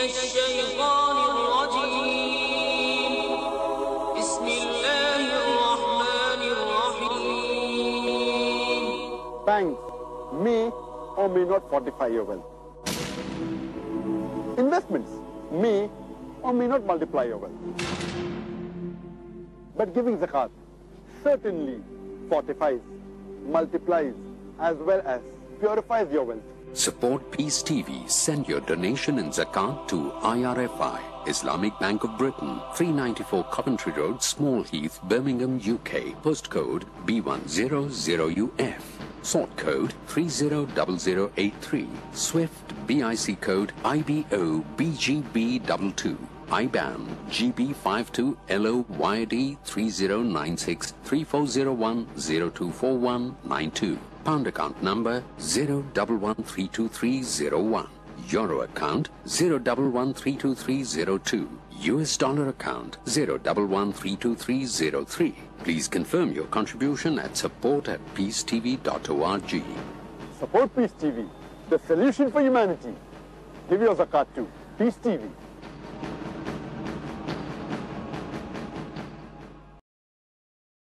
الشيطان الرجيم بسم الله الرحمن الرحيم Banks may or may not fortify your wealth. Investments may or may not multiply your wealth. But giving zakat certainly fortifies, multiplies, as well as purifies your wealth. Support Peace TV. Send your donation in zakat to IRFI, Islamic Bank of Britain, 394 Coventry Road, Small Heath, Birmingham, UK. Postcode B100UF. Sort code 300083. Swift BIC code IBO BGB22. IBAN GB52LOYD 3096 3401 024192. Pound account number 011323001. Euro account 011323002. US dollar account 011323003. Please confirm your contribution at support at peacetv.org. Support Peace TV, the solution for humanity. Give your zakat to Peace TV.